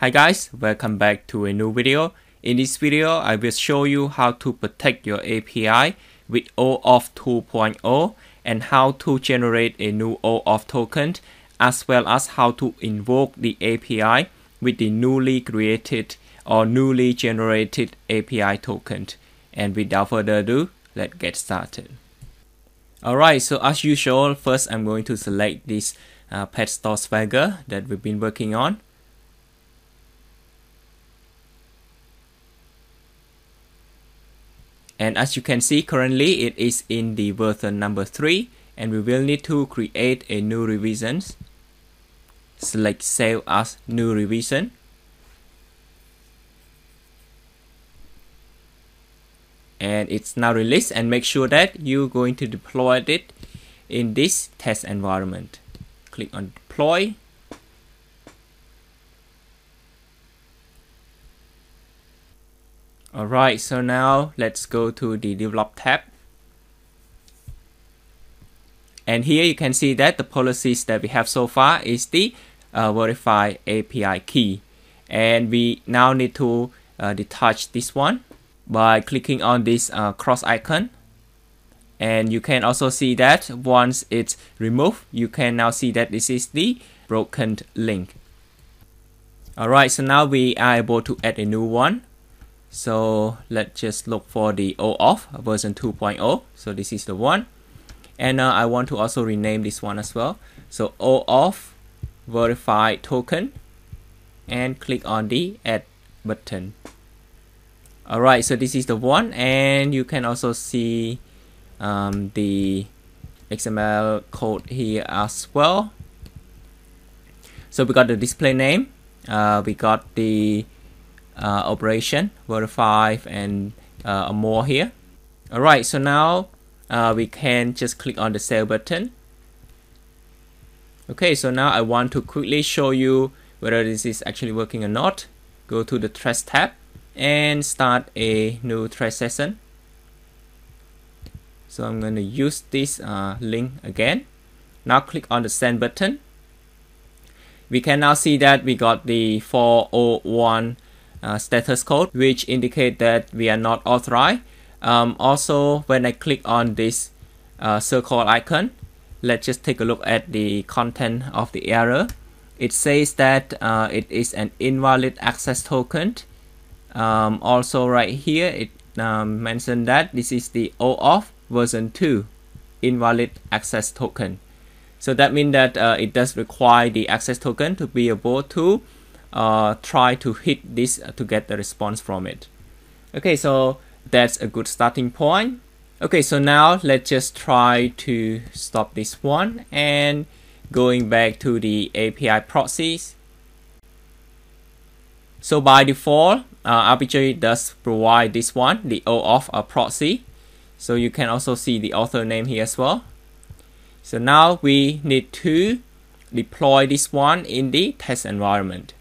Hi guys, welcome back to a new video. In this video, I will show you how to protect your API with OAuth 2.0 and how to generate a new OAuth token as well as how to invoke the API with the newly created or newly generated API token. And without further ado, let's get started. Alright, so as usual, first I'm going to select this uh, pet store swagger that we've been working on and as you can see currently it is in the version number 3 and we will need to create a new revision select save as new revision. And it's now released and make sure that you're going to deploy it in this test environment. Click on deploy Alright, so now let's go to the develop tab. And here you can see that the policies that we have so far is the uh, verify API key. And we now need to uh, detach this one by clicking on this uh, cross icon. And you can also see that once it's removed, you can now see that this is the broken link. Alright, so now we are able to add a new one so let's just look for the OAuth version 2.0 so this is the one. And uh, I want to also rename this one as well. So OAuth verify token and click on the add button. Alright so this is the one and you can also see um, the XML code here as well. So we got the display name uh, we got the operation. Verify and uh, more here. Alright so now uh, we can just click on the save button. Okay so now I want to quickly show you whether this is actually working or not. Go to the trace tab and start a new trace session. So I'm going to use this uh, link again. Now click on the send button. We can now see that we got the 401 uh, status code which indicate that we are not authorized. Um, also, when I click on this uh, circle icon, let's just take a look at the content of the error. It says that uh, it is an invalid access token. Um, also right here, it um, mentioned that this is the OAuth version 2 invalid access token. So that means that uh, it does require the access token to be able to uh, try to hit this to get the response from it. Okay, so that's a good starting point. Okay, so now let's just try to stop this one and going back to the API proxies. So by default, uh, does provide this one, the OAuth a proxy. So you can also see the author name here as well. So now we need to deploy this one in the test environment.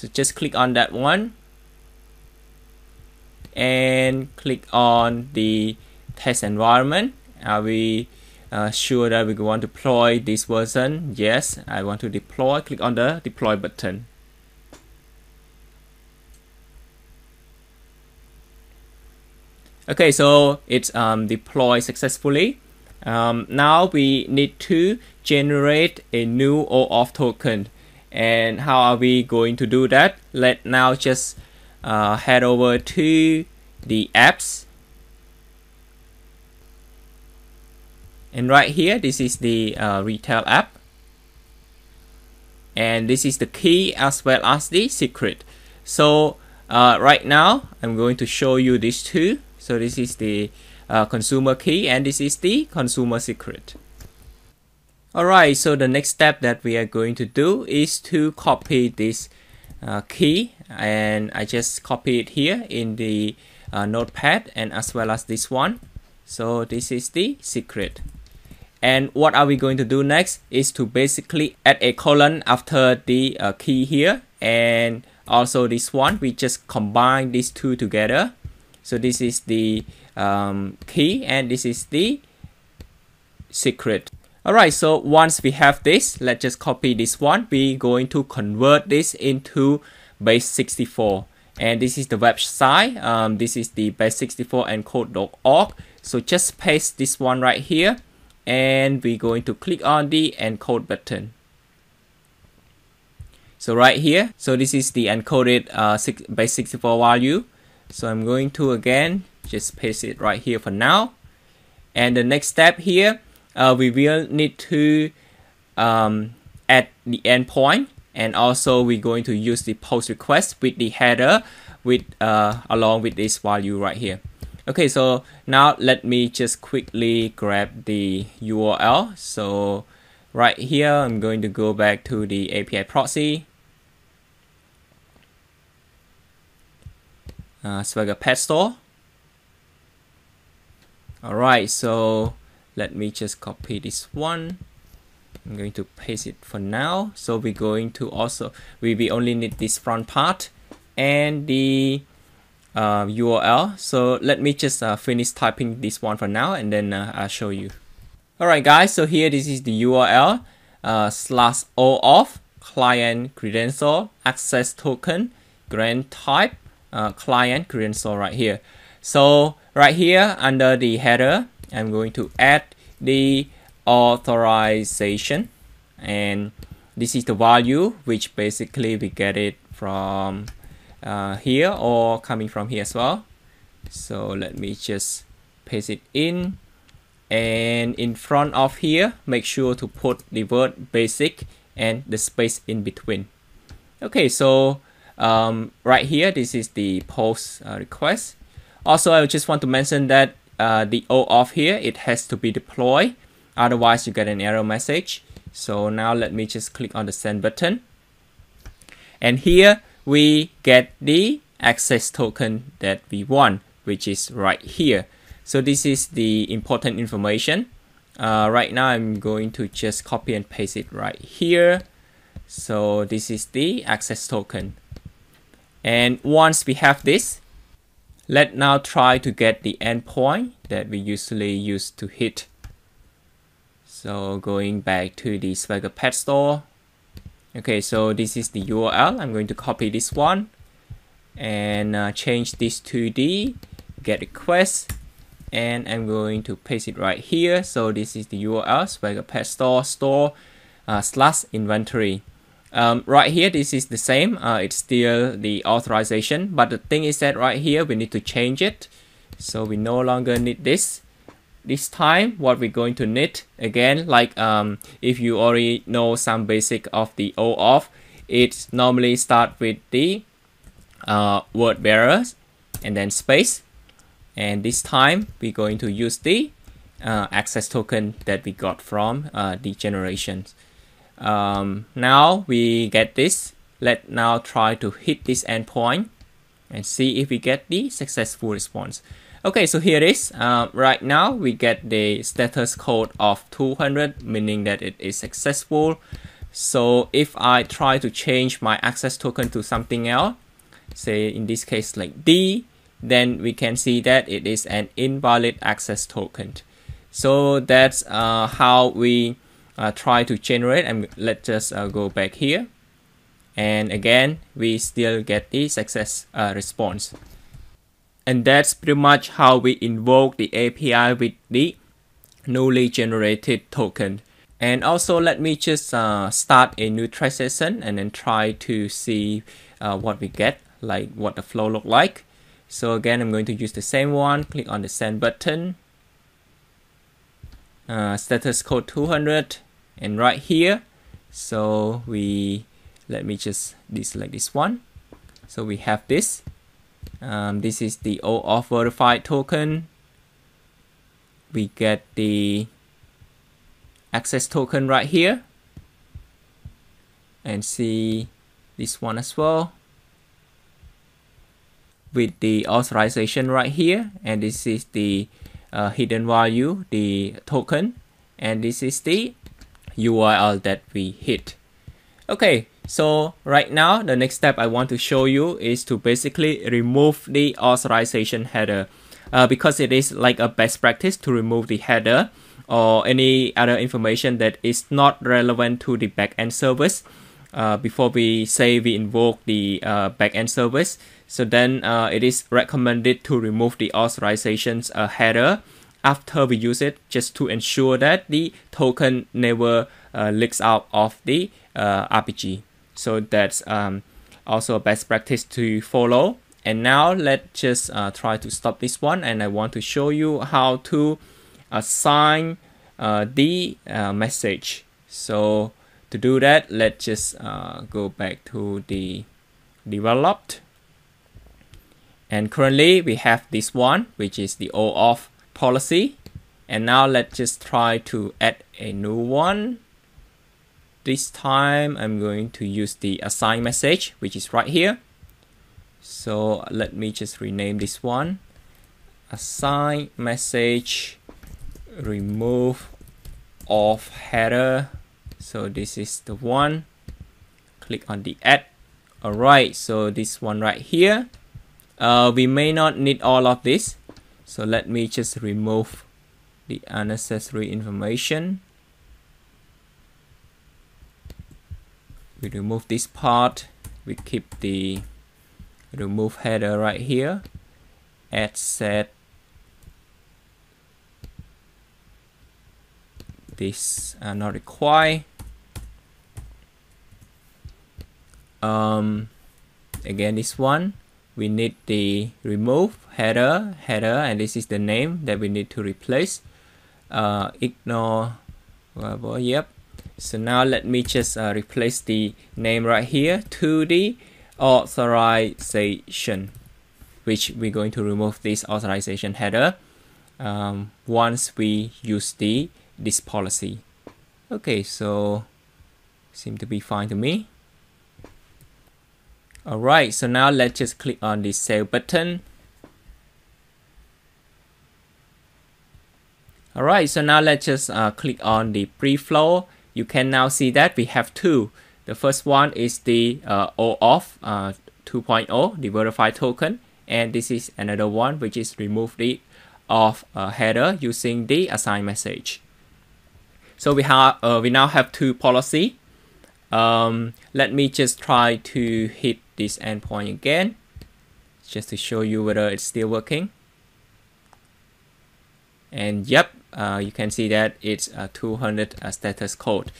So just click on that one and click on the test environment. Are we uh, sure that we want to deploy this version? Yes, I want to deploy. Click on the deploy button. Okay, so it's um, deployed successfully. Um, now we need to generate a new OAuth token and how are we going to do that? Let now just uh, head over to the apps. And right here this is the uh, retail app. And this is the key as well as the secret. So uh, right now I'm going to show you these two so this is the uh, consumer key and this is the consumer secret Alright, so the next step that we are going to do is to copy this uh, key and I just copy it here in the uh, notepad and as well as this one. So this is the secret. And what are we going to do next is to basically add a colon after the uh, key here and also this one. We just combine these two together. So this is the um, key and this is the secret. Alright, so once we have this, let's just copy this one. We're going to convert this into base 64. And this is the website. Um, this is the base64 encode.org. So just paste this one right here. And we're going to click on the encode button. So right here, so this is the encoded uh, base 64 value. So I'm going to again just paste it right here for now. And the next step here, uh, we will need to um, add the endpoint and also we're going to use the post request with the header with uh, along with this value right here. Okay, so now let me just quickly grab the URL. So right here, I'm going to go back to the API proxy uh, Swagger Pet Store. Alright, so let me just copy this one. I'm going to paste it for now. So we're going to also, we, we only need this front part and the uh, URL. So let me just uh, finish typing this one for now and then uh, I'll show you. Alright guys, so here this is the URL uh, slash OAuth client credential access token grant type uh, client credential right here. So right here under the header, I'm going to add the authorization and this is the value which basically we get it from uh, here or coming from here as well. So let me just paste it in and in front of here make sure to put the word basic and the space in between. Okay, so um, right here, this is the post uh, request. Also, I just want to mention that uh, the OAuth here, it has to be deployed. Otherwise, you get an error message. So now let me just click on the send button. And here we get the access token that we want, which is right here. So this is the important information. Uh, right now, I'm going to just copy and paste it right here. So this is the access token. And once we have this, let's now try to get the endpoint that we usually use to hit. So going back to the Swagger Pet Store. Okay, so this is the URL. I'm going to copy this one and uh, change this to the get request and I'm going to paste it right here. So this is the URL Swagger Pet Store store uh, slash inventory. Um, right here, this is the same. Uh, it's still the authorization, but the thing is that right here, we need to change it. So we no longer need this. This time, what we're going to need, again, like um, if you already know some basic of the OAuth, it normally start with the uh, word bearers and then space. And this time, we're going to use the uh, access token that we got from uh, the generations. Um, now we get this. Let's now try to hit this endpoint and see if we get the successful response. Okay, so here it is. Uh, right now we get the status code of 200, meaning that it is successful. So if I try to change my access token to something else, say in this case like D, then we can see that it is an invalid access token. So that's uh, how we uh, try to generate and let's just uh, go back here. And again we still get the success uh, response. And that's pretty much how we invoke the API with the newly generated token. And also let me just uh, start a new trace session and then try to see uh, what we get like what the flow look like. So again I'm going to use the same one click on the send button. Uh, status code 200 and right here so we let me just deselect this one. So we have this. Um, this is the OAuth verified token. We get the access token right here. And see this one as well. With the authorization right here. And this is the uh, hidden value the token. And this is the URL that we hit. Okay, so right now the next step I want to show you is to basically remove the authorization header uh, because it is like a best practice to remove the header or any other information that is not relevant to the backend service uh, before we say we invoke the uh, backend service. So then uh, it is recommended to remove the authorizations uh, header after we use it just to ensure that the token never uh, leaks out of the uh, Apigee. So that's um, also a best practice to follow. And now let's just uh, try to stop this one and I want to show you how to assign uh, the uh, message. So to do that, let's just uh, go back to the developed. And currently we have this one, which is the OAuth policy. And now let's just try to add a new one. This time I'm going to use the assign message, which is right here. So let me just rename this one. Assign message, remove auth header. So this is the one. Click on the add. Alright, so this one right here. Uh, we may not need all of this so let me just remove the unnecessary information. We remove this part. We keep the remove header right here. Add set this are not required um again this one we need the remove header. Header and this is the name that we need to replace. Uh, ignore yep. So now let me just uh, replace the name right here to the authorization which we're going to remove this authorization header um, once we use the this policy. Okay so seem to be fine to me Alright, so now let's just click on the save button. Alright, so now let's just uh, click on the pre-flow. You can now see that we have two. The first one is the uh, OAuth uh, 2.0, the verified token. And this is another one, which is remove the auth uh, header using the assign message. So we have uh, we now have two policy. Um, let me just try to hit this endpoint again just to show you whether it's still working. And yep uh, you can see that it's a 200 uh, status code.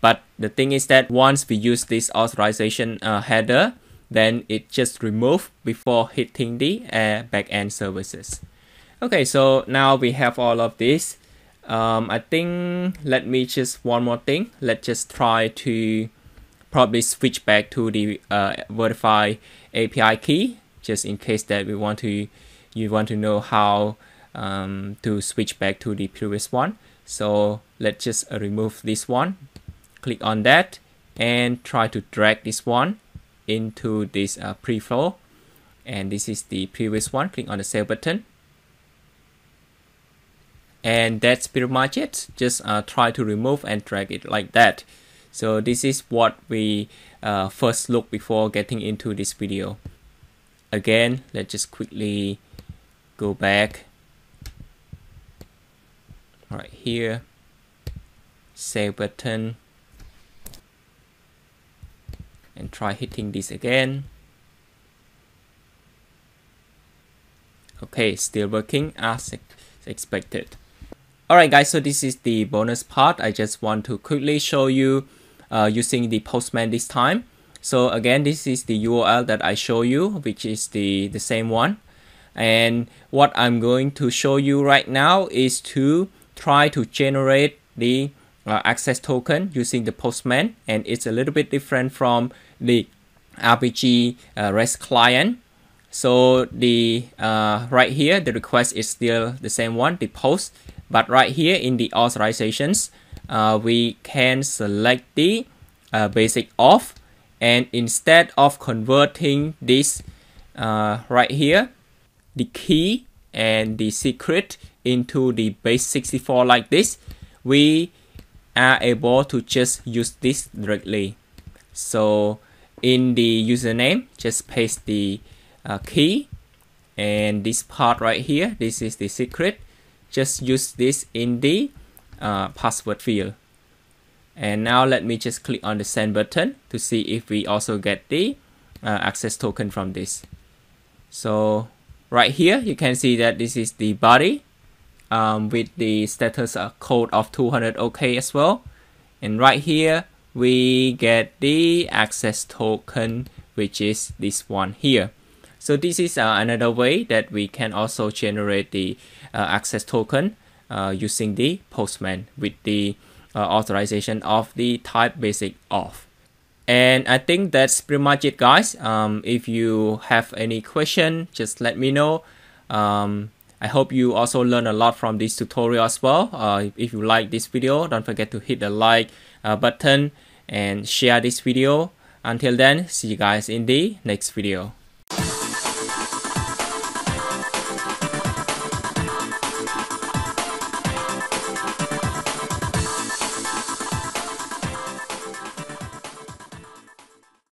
But the thing is that once we use this authorization uh, header then it just remove before hitting the uh, backend services. Okay so now we have all of this. Um, I think let me just one more thing. Let's just try to probably switch back to the uh, verify API key just in case that we want to you want to know how um, to switch back to the previous one. So let's just uh, remove this one click on that and try to drag this one into this uh, pre-flow. And this is the previous one click on the save button. And that's pretty much it. Just uh, try to remove and drag it like that so this is what we uh, first look before getting into this video. Again, let's just quickly go back right here, save button, and try hitting this again. Okay, still working as expected. Alright guys, so this is the bonus part. I just want to quickly show you uh, using the Postman this time. So again, this is the URL that I show you, which is the, the same one. And what I'm going to show you right now is to try to generate the uh, access token using the Postman. And it's a little bit different from the Apigee uh, REST client. So the uh, right here, the request is still the same one, the post. But right here in the authorizations, uh, we can select the uh, basic auth and instead of converting this uh, right here the key and the secret into the base 64 like this we are able to just use this directly. So in the username just paste the uh, key and this part right here this is the secret. Just use this in the uh, password field. And now let me just click on the send button to see if we also get the uh, access token from this. So right here, you can see that this is the body um, with the status uh, code of 200 OK as well. And right here, we get the access token, which is this one here. So this is uh, another way that we can also generate the uh, access token using the Postman with the uh, authorization of the type basic auth. And I think that's pretty much it guys. Um, if you have any question, just let me know. Um, I hope you also learn a lot from this tutorial as well. Uh, if you like this video, don't forget to hit the like uh, button and share this video. Until then, see you guys in the next video.